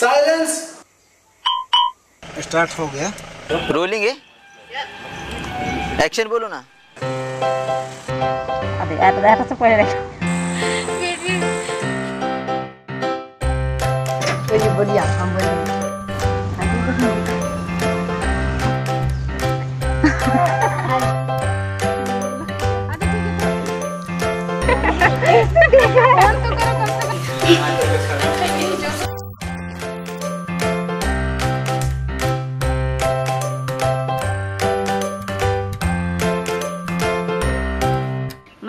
Silence start हो गया। Rolling है? एक्शन बोलो ना। अरे आता आता से पहले देखो बोलिए बोलिए आप हम बोलिए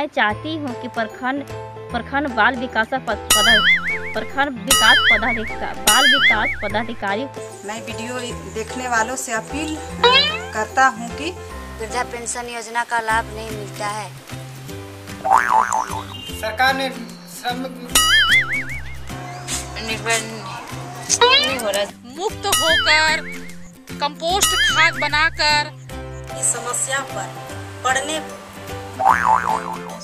मैं चाहती हूँ कि प्रखंड प्रखंड बाल विकास पदा प्रखंड विकास पदाधिकारी बाल विकास पदाधिकारी। मैं वीडियो देखने वालों से अपील करता हूँ कि वृद्धा पेंशन योजना का लाभ नहीं मिलता है। सरकार ने श्रम मुक्त होकर कंपोस्ट खाद बनाकर। इस समस्या पर पढ़ने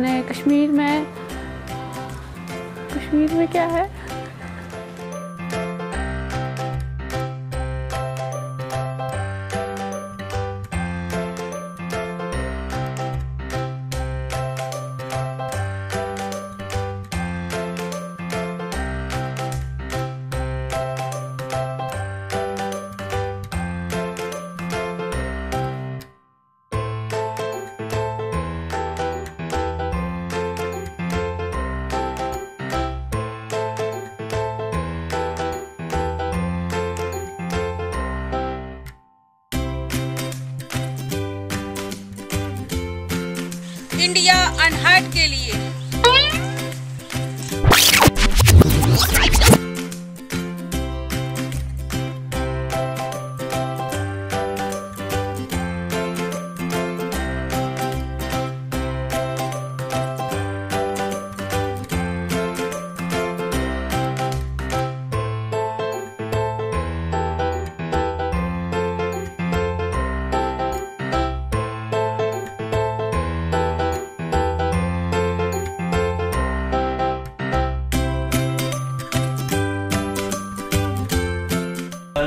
मैंने कश्मीर में कश्मीर में क्या है? इंडिया अनहर्ट के लिए।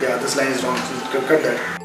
Yeah, this line is wrong. So cut cut that.